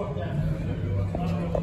Obrigado.